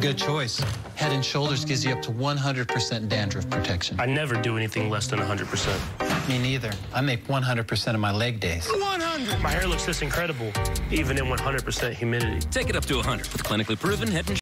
Good choice. Head and Shoulders gives you up to 100% dandruff protection. I never do anything less than 100%. Me neither. I make 100% of my leg days. 100! My hair looks this incredible, even in 100% humidity. Take it up to 100 with clinically proven head and